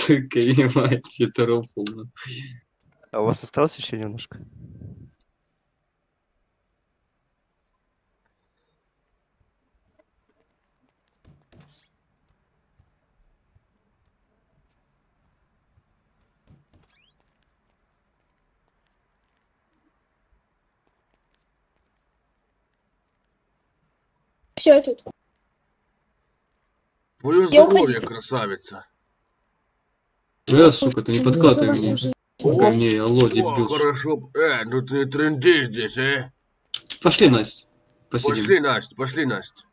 Сука, ебать, это рофл. А у вас осталось еще немножко? Все, я тут. Твое Я здоровье, уходи. красавица. Э, сука, ты не вас меня. Ко мне, алло, дебил. хорошо. Э, ну ты тренди здесь, э? Пошли, Настя. Посидим. Пошли, Настя, пошли, Настя.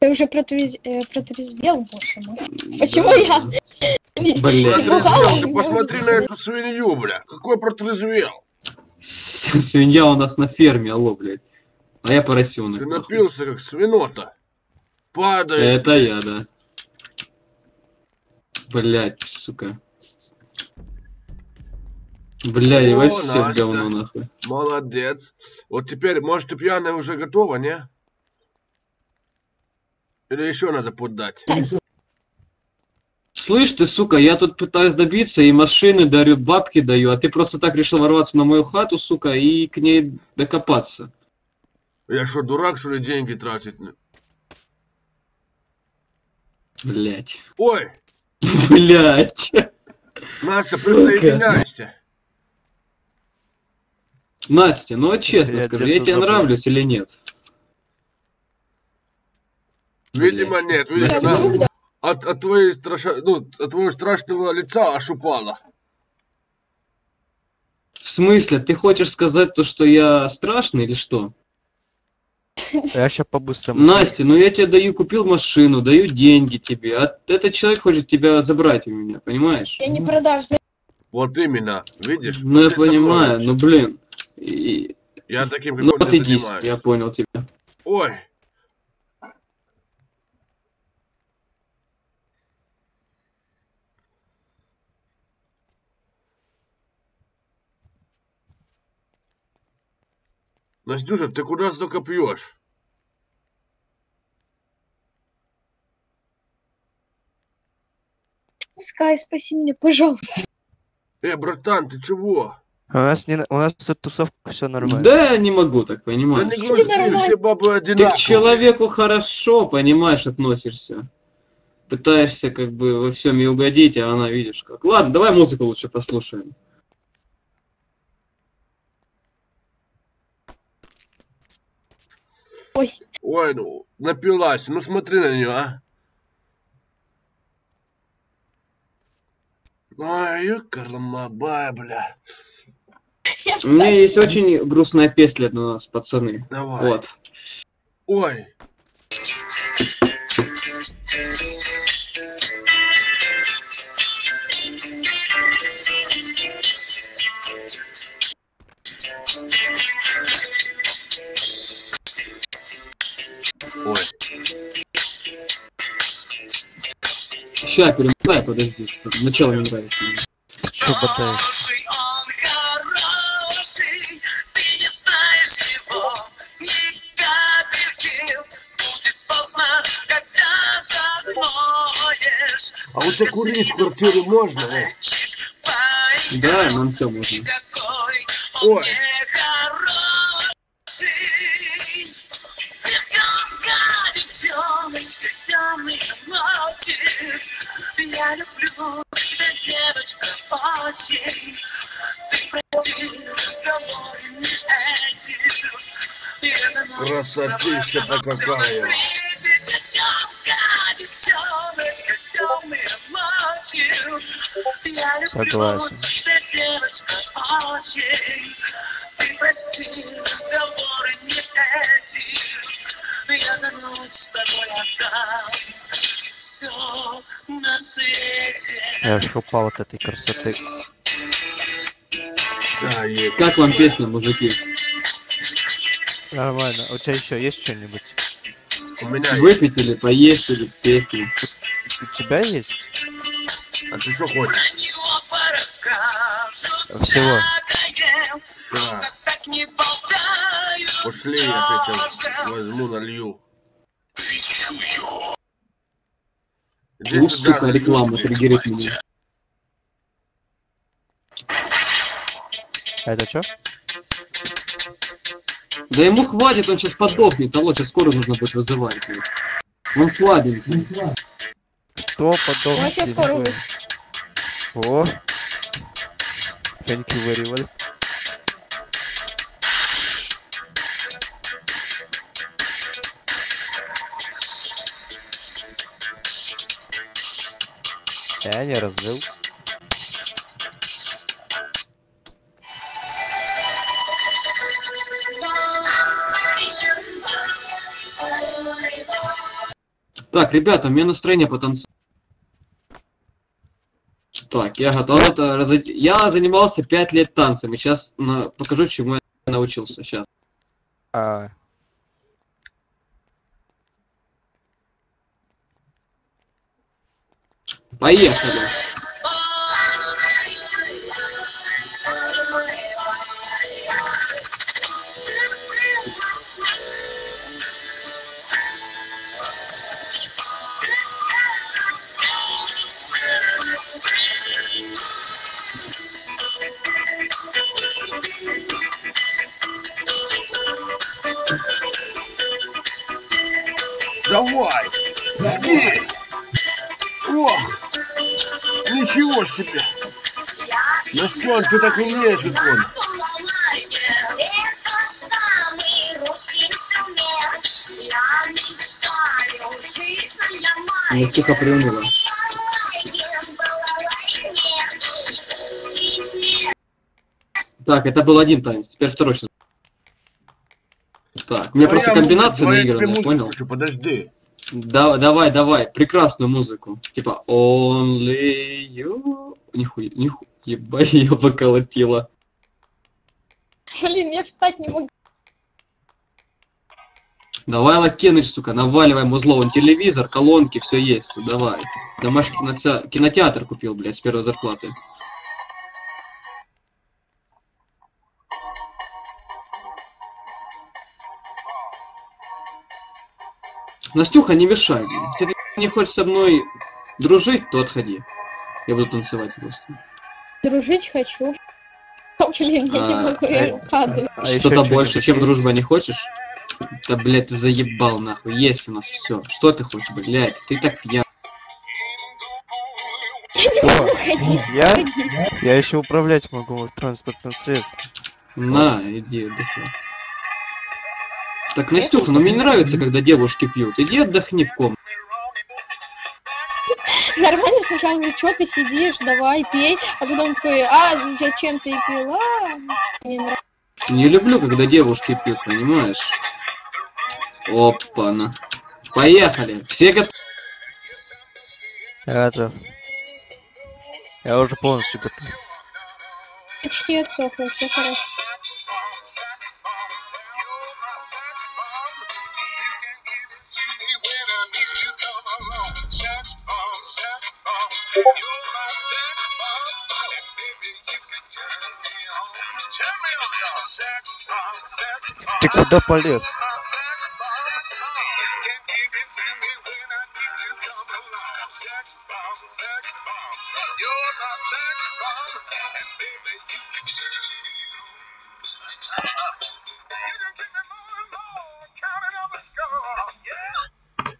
Ты уже протрез- э, протрезвел, боже мой. Почему я? Меня посмотри на эту свинью, бля. Какой протрезвел? Свинья у нас на ферме, алло, блядь. А я поросенок. Ты напился, как свинота. Падает. Это я, да. Блять, сука. Бля, и вас всех говно нахуй. Молодец. Вот теперь, может, ты пьяная уже готова, не? Или еще надо поддать? Слышь ты, сука, я тут пытаюсь добиться, и машины дарю, бабки даю, а ты просто так решил ворваться на мою хату, сука, и к ней докопаться. Я что, дурак, что ли, деньги тратить? Блять. Ой, Блять. Настя, Сука. присоединяйся. Настя, ну вот честно Я скажи, я тебе забыл. нравлюсь или нет? Видимо, нет. Она да. от, от, твоей страша... ну, от твоего страшного лица аж упала. В смысле, ты хочешь сказать то, что я страшный или что? Я сейчас по-быстрому. Настя, ну я тебе даю, купил машину, даю деньги тебе, а этот человек хочет тебя забрать у меня, понимаешь? Я не продажный. Вот именно. Видишь? Ну я понимаю, ну блин. И- Я таким, как Ну не отойди, занимаюсь. я понял тебя. Ой. Настюша, ты куда столько пьешь? Скай, спаси меня, пожалуйста. Э, братан, ты чего? У нас, не, у нас тут тусовка, все нормально. Да, я не могу так, Да понимаешь? не грусти, нормально. все бабы Ты одинаковые. к человеку хорошо, понимаешь, относишься. Пытаешься как бы во всем ей угодить, а она видишь как. Ладно, давай музыку лучше послушаем. Ой, Ой, ну, напилась. Ну смотри на нее, а. Ой, ёкармабай, бля. У меня есть очень грустная песня для нас, пацаны. Давай. Вот. Ой. Ой. Сейчас перемотай, подожди, что начало не нравится. мне. Че ботаешь? Хороший он хороший, ты не знаешь его ни капельки. Будет поздно, когда закроешь. А вот так курить в квартире можно, э? Да, нам все можно. Ой. Девочка, очень. Ты прости, разговоры не эти. Красотища-то какая. Согласен. Я. Я аж упал от этой красоты. Да, есть. Как вам песня, мужики? Нормально. У тебя еще есть что-нибудь? У меня есть. Выпить или поесть, или песни? У тебя есть? А ты что хочешь? Всего. Да. Так не болтаю Пошли, я тебе сейчас возьму, налью. Лучшая реклама триггерит меня. А это что? Да ему хватит, он сейчас подохнет, того сейчас скоро нужно будет вызывать. Он ну, слабенький. Что подохнет? О! Thank you very well. Я не разлил. Так, ребята, у меня настроение потанцевать. Так, я готов. Это разойти- Я занимался 5 лет танцами. Сейчас покажу, чему я научился. Сейчас. А, Поехали. Давай! Иди! Ох! Ничего себе! Настен, ты так умеешь, как он. Мне тихо приуныло. Так, это был один танец, теперь второй сейчас. Так, у меня А просто наигранная, музыку понял? хочу, подожди. Да, давай, давай, прекрасную музыку. Типа Only You. Нихуя, нихуя, ебать, ее поколотила. Блин, я встать не могу. Давай, Лакеныч, сука, наваливай музло, вон телевизор, колонки, все есть, давай. Домашний кинотеатр, кинотеатр купил, блядь, с первой зарплаты. Настюха, не мешай. блин. Если ты не хочешь со мной дружить, то отходи. Я буду танцевать просто. Дружить хочу. Блин, я не А, могу, я падаю. а ещё Что-то больше, чем дружба, не хочешь? Да, блядь, ты заебал, нахуй. Есть у нас все. Что ты хочешь, блядь? Ты так пьян. Я? я еще управлять могу в транспортном средстве. На, иди отдыхай. Так, Настюха, ну мне не нравится, когда девушки пьют. Иди отдохни в комнате. Нормально сначала, ну что ты сидишь, давай, пей, а потом такой, а, зачем ты пила? Не нравится. Не люблю, когда девушки пьют, понимаешь? Опа-на. Поехали. Все готовы? Я готов. Я уже полностью готов. Почти отсохло, все хорошо. Ты куда полез?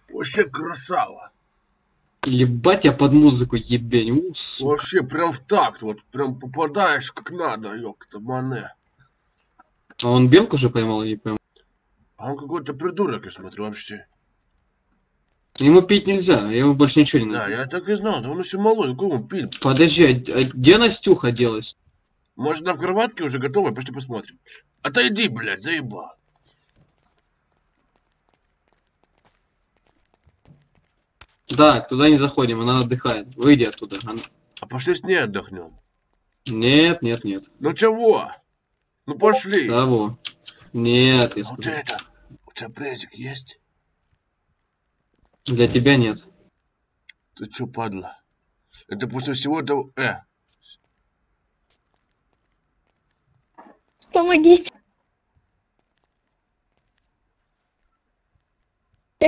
Вообще красава. Ебать я под музыку ебень. У. Вообще прям в такт, вот прям попадаешь как надо, ёпта, мане. А он белку уже поймал, я не пойму. А он какой-то придурок, я смотрю, вообще. Ему пить нельзя, я ему больше ничего не Да, надо. я так и знал, да он еще малой, кого он пил? Подожди, а, а где Настюха делась? Может, она в кроватке уже готова, пошли посмотрим. Отойди, блядь, заебал. Так, туда не заходим, она отдыхает. Выйди оттуда. Она- А пошли с ней отдохнем. Нет, нет, нет. Ну чего? Ну пошли. Того. Нет, я А у тебя сказал. это, у тебя презик есть? Для тебя нет. Ты чё, падла? Это после всего этого... Э, Помогите.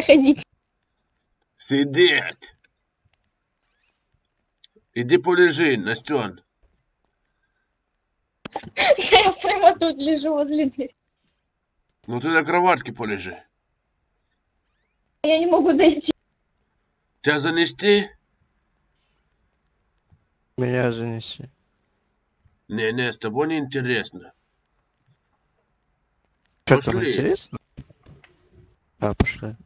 Ходить. сидеть. Иди полежи, Настен. Я прямо тут лежу возле двери. Ну ты на кроватке полежи. Я не могу дойти. Тебя занести? Меня занеси. Не-не, с тобой неинтересно. Что там Пошли. интересно? А, пошли.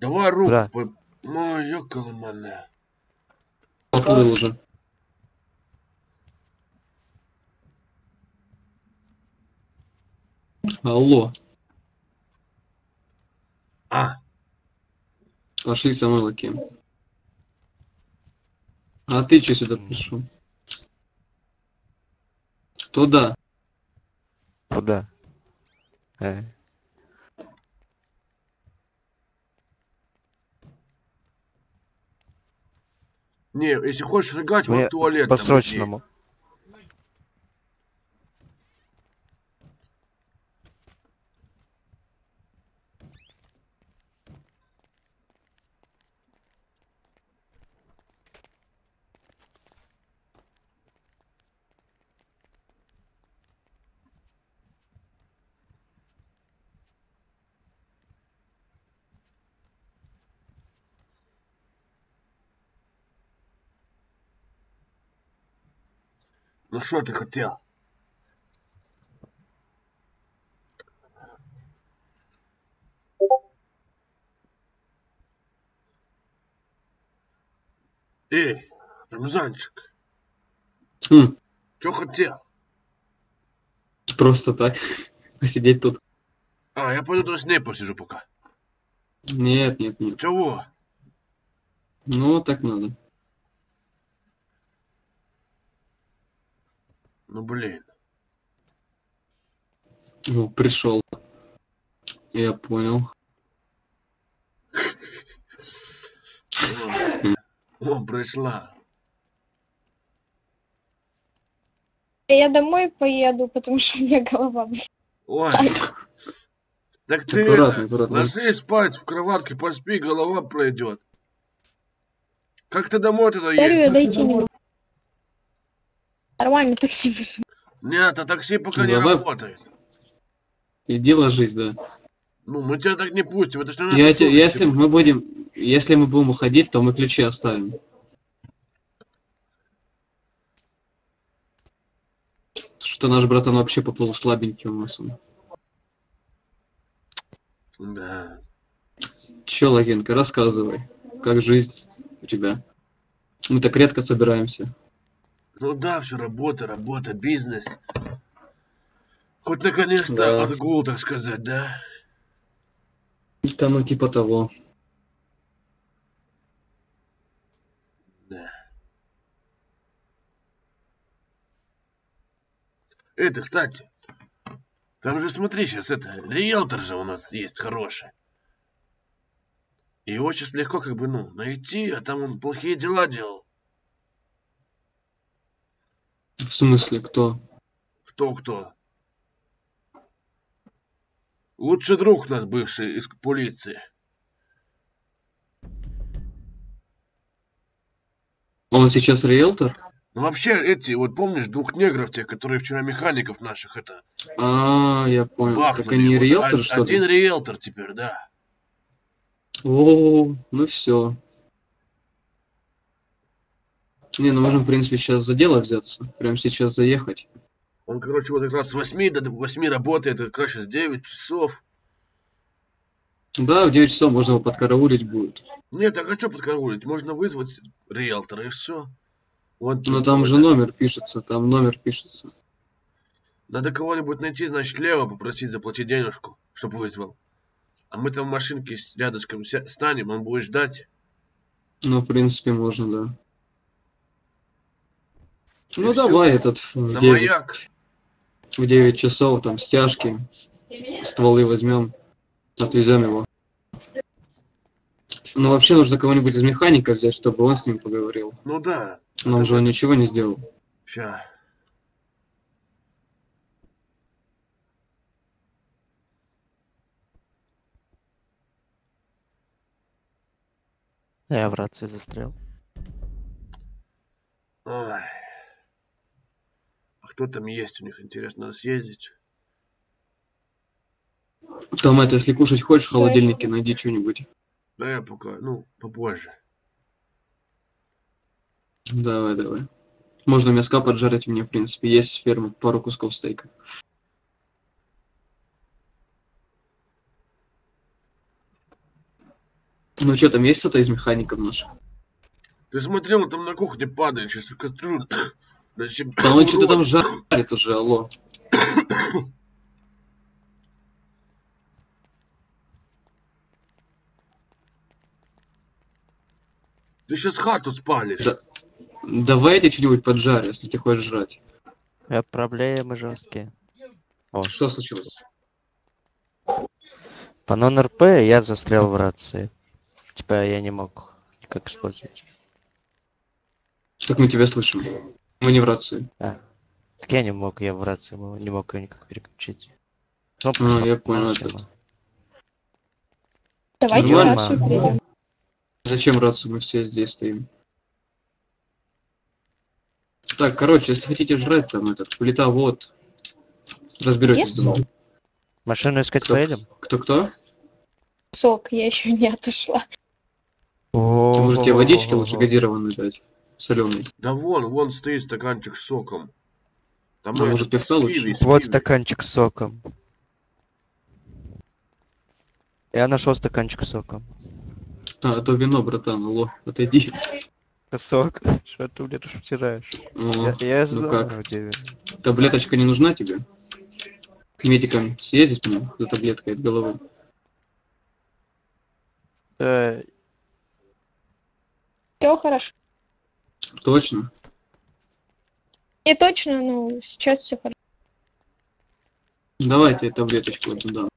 Давай руку. Да. Ой, ёкалыманы. Поплыл уже. Алло, А, пошли со мной, Лаким. А ты что сюда пришел? Туда. Куда? Э, не, если хочешь рыгать, мне вот туалет. по там Ну что ты хотел? Эй, Рамзанчик, Хм, что хотел? просто так. Посидеть тут. А, я пойду до ней посижу пока. Нет, нет, нет. Чего? Ну, так надо. Ну блин. Ну, пришел. Я понял. О, пришла. Я домой поеду, потому что у меня голова. Ой. Так ты Аккуратно, это, аккуратно. ложись спать в кроватке, поспи, голова пройдет. Как ты домой тогда Говорю, я едешь? дойти не могу. Нормально такси вызову. Нет, а такси пока Ну, не давай. работает. Иди ложись, да. Ну, мы тебя так не пустим, это не Я наша те- совесть. если мы будем, если мы будем уходить, то мы ключи оставим. Что наш братан вообще поплыл слабенький у нас он. Да. Че, Лагенко, рассказывай, как жизнь у тебя? Мы так редко собираемся. Ну да, все работа, работа, бизнес. Хоть наконец-то Да. отгул, так сказать, да? Да ну типа того. Да. Это, кстати, там же смотри сейчас, это, риэлтор же у нас есть хороший. И его сейчас легко как бы, ну, найти, а там он плохие дела делал. В смысле, кто? Кто-кто? Лучший друг наш бывший из полиции. Он сейчас риэлтор? Ну вообще эти, вот помнишь двух негров, тех, которые вчера механиков наших это А, я понял. бахнули? Так они Вот риэлтор, о- что Один ли? риэлтор теперь, да. О, ну все. Не, ну можем, в принципе, сейчас за дело взяться. Прямо сейчас заехать. Он, короче, вот как раз с 8 до 8 работает, как раз сейчас 9 часов. Да, в 9 часов можно его подкараулить будет. Нет, так а что подкараулить? Можно вызвать риэлтора и все. Вот, Но там же номер пишется, там номер пишется. Надо кого-нибудь найти, значит, лево попросить заплатить денежку, чтобы вызвал. А мы там в машинке с рядышком станем, он будет ждать. Ну, в принципе, можно, да. Ну, давай этот в На 9, маяк. в 9 часов, там, стяжки, стволы возьмем, отвезем его. Ну, вообще нужно кого-нибудь из механика взять, чтобы он с ним поговорил. Ну да. Но он же ничего не сделал. Ща. Я в рации застрял. Ой. А кто там есть у них, интересно, надо съездить. Там это, если кушать хочешь, в холодильнике найди что-нибудь. Да я пока, ну, попозже. Давай, давай. Можно мяска поджарить у меня, в принципе, есть с фермы, пару кусков стейка. Ну что, там есть кто-то из механиков наших? Ты смотрел, там на кухне падает, сейчас кастрюлю. Зачем? Да он что-то там жарит уже, алло. Ты сейчас хату спалишь. Да. Давай я тебе что-нибудь поджарю, если ты хочешь жрать. Я проблемы жесткие. Что случилось? По нон-РП я застрял в рации. Типа я не мог никак использовать. Как мы тебя слышим? Мы не в рации. А. Так я не мог, я в рации был, не мог ее никак переключить. Кнопка А, я понял, это- Давайте Нормально. рацию примем. Зачем рацию? Мы все здесь стоим. Так, короче, если хотите жрать, там этот, плита вот. Разберетесь, Yes. Машину искать Кто? поедем? Кто-кто? Сок, я еще не отошла. Может, тебе водички лучше газированной дать? Соленый. Да вон, вон стоит стаканчик с соком. Там А, может, пивка с лучше? киви, с Вот стаканчик с соком. Я нашел стаканчик с соком. А, а то вино, братан, алло, отойди. Сок? Что ты, блядь, втираешь? О, Я, я ну как? таблеточка не нужна тебе? К медикам съездить мне за таблеткой от головы? Все хорошо. Точно? Не точно, но сейчас все хорошо. Давайте таблеточку вот туда.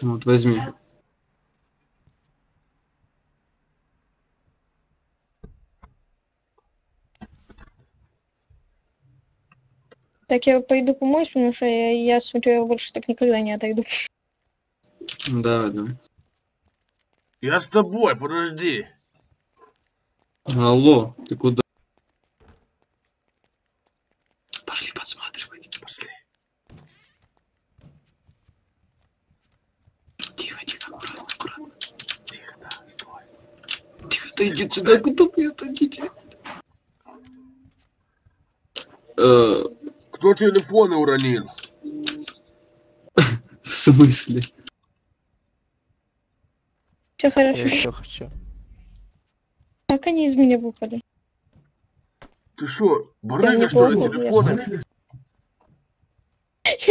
Вот, возьми. Так, я пойду помоюсь, потому что я, я смотрю, я больше так никогда не отойду. Давай, давай. Я с тобой, подожди. Алло, ты куда? Пошли подсматривать. Пошли. Тихо, тихо, аккуратно, аккуратно. Тихо, да, стой. Тихо, иди сюда, куда вы отойдите? Э, Кто телефоны уронил? в смысле? Все я хорошо. еще хочу. Как они из меня выпали? Ты шо, Я барыга, что ли, телефоны?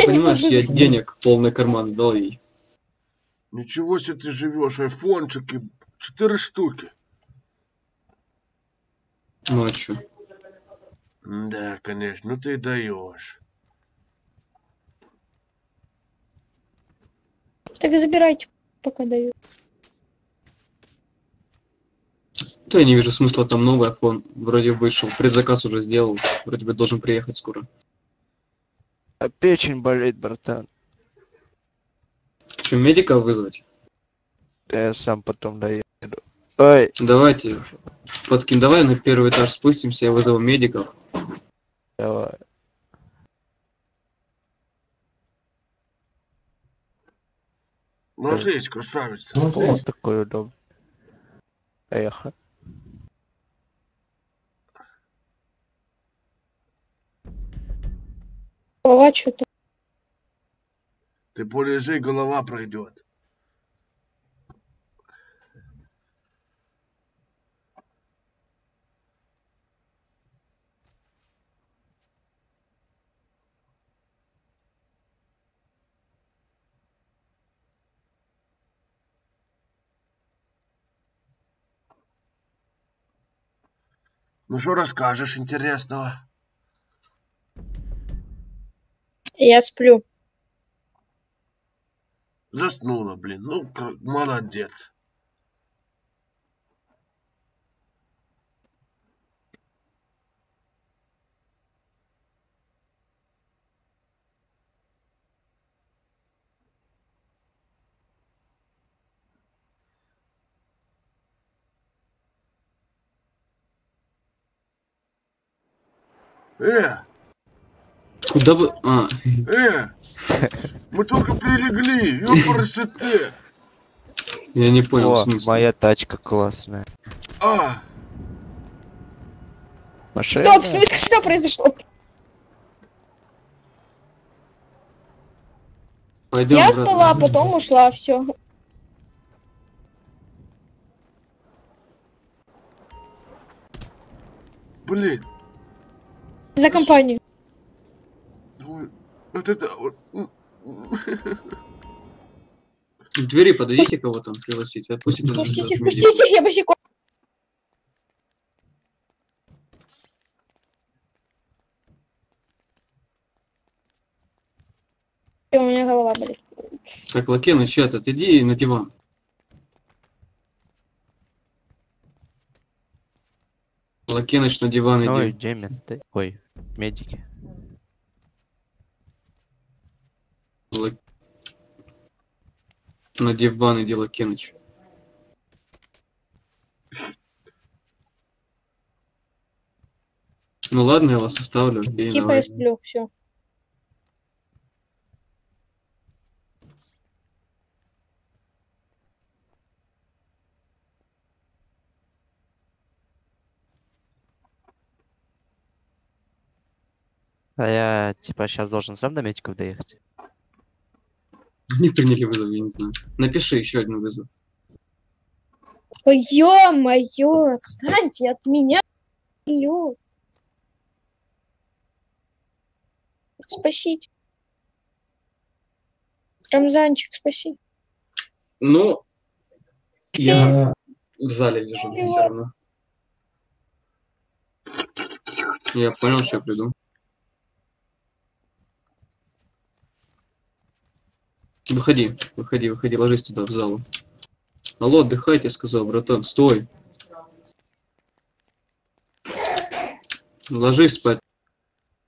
Понимаешь, я денег полный карман дал ей. Ничего себе ты живешь, айфончики, четыре штуки. Ну а чё? Да, конечно, ну ты даешь. Так забирайте, пока даю. Да я не вижу смысла, там новый iPhone вроде вышел. Предзаказ уже сделал. Вроде бы должен приехать скоро. А печень болит, братан. Что, медика вызвать? Я сам потом доеду. Ой, Давайте, подкинь, давай на первый этаж спустимся, я вызову медиков. давай. Ложись, красавица. Вот такой удобный. Эх. Голова что-то. Ты полежи, голова пройдет. Ну что расскажешь интересного? Я сплю. Заснула, блин. Ну, молодец. Э, Куда вы... А, э, мы только прилегли, ёпарасоте. я не понял О, смысла. моя тачка классная. А, Машина. Стоп, в смысле, что произошло? Пойдем, Я брат. спала, а потом ушла, все. блин. За компанию. Вот это... К двери подойдите, кого там пригласить. Отпустите. нас, Пустите, ребят, пустите, я босиком. У меня голова болит. Так, Лакеныч, чат, отойди на диван. Лакеныч на диван Ой, иди. где менты? Ой, медики. Ла- На диван иди, Лакеныч. Ну ладно, я вас оставлю. Окей, Типа давай. я сплю, все. А я, типа, сейчас должен сам до медиков доехать. Не приняли вызов, я не знаю. Напиши еще один вызов. Ой, ё-моё, отстаньте от меня. Лёд. Спасите. Рамзанчик, спаси. Ну, я в зале лежу все равно. Я понял, что я приду. Выходи, выходи, выходи, ложись туда, в залу. Алло, отдыхайте, сказал, братан, стой. Ложись спать.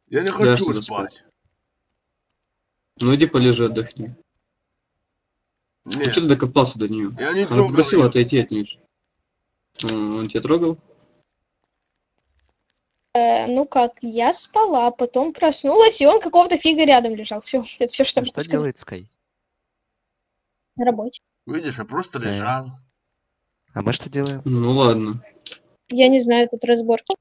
Я не хочу тебе спать. Ну иди полежи, отдохни. Ну Нет, что ты докопался до нее? я не Она трогал попросила её. отойти от нее. Он тебя трогал? Э, ну как, я спала, потом проснулась, и он какого-то фига рядом лежал. Все, это все, что что сказать. делает Скай? На работе. Видишь, я просто Да. лежал. А мы что делаем? Ну ладно. Я не знаю тут разборки.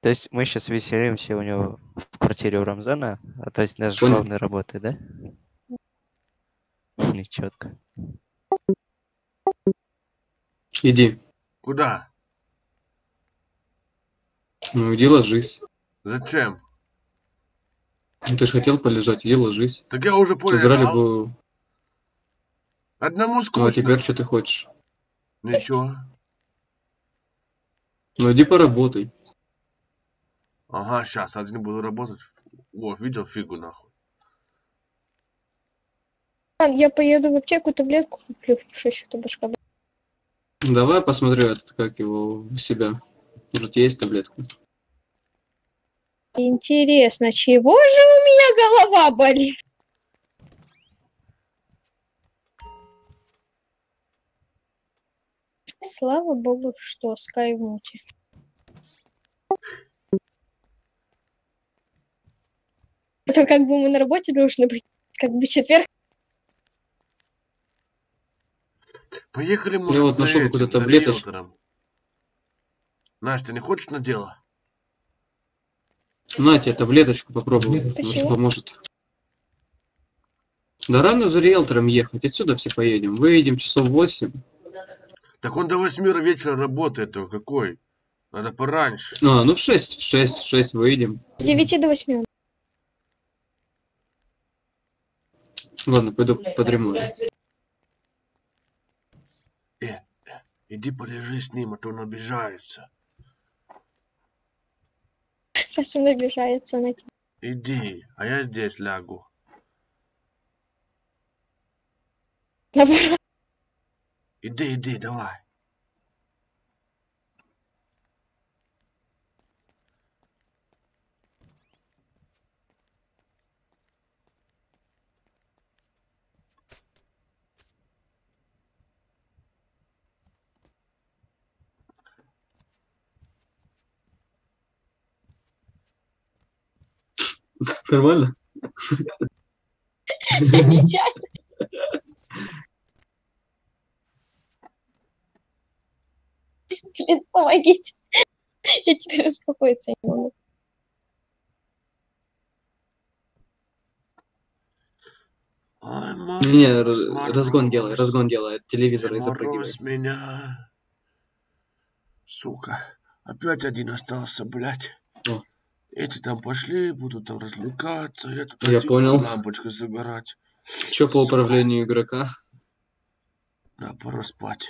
То есть мы сейчас веселимся у него в квартире у Рамзана, а то есть наш Понял. главный работает, да? Нечетко. Иди. Куда? Ну иди ложись. Зачем? Ну, ты же хотел полежать, иди ложись. Так я уже Играли полежал. бы... Одному Ну а скучно. теперь что ты хочешь? Ничего. Ну иди поработай. Ага, сейчас, один буду работать. О, видел фигу нахуй. Я поеду в аптеку, таблетку куплю, что еще-то башка. Давай посмотрю этот, как его, у себя. Может есть таблетка? Интересно, чего же у меня голова болит? Слава богу, что Скай в муте. Это как бы мы на работе должны быть. Как бы четверг. Поехали, может, вот за нашел какую-то таблеточку. Настя, не хочешь на дело? На тебе таблеточку попробуй, может Спасибо. поможет. Да рано за риэлтором ехать, отсюда все поедем. Выедем часов 8. Так он до восьми вечера работает, то какой? Надо пораньше. А, ну в 6, в 6, в 6 выедем. С 9 до 8. Ладно, пойду подремаю. Иди полежи с ним, а то он обижается. Он обижается на тебя. Иди, а я здесь лягу. Иди, иди, давай. Нормально? Замечательно. Блин, помогите. Я теперь успокоиться не могу. Не, разгон делай, разгон делай, от телевизора и запрыгивай. меня. Сука. Опять один остался, блядь. О. Эти там пошли, будут там развлекаться. Я тут Я понял. лампочкой загорать. Что по управлению игрока? Да, пора спать.